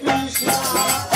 天下。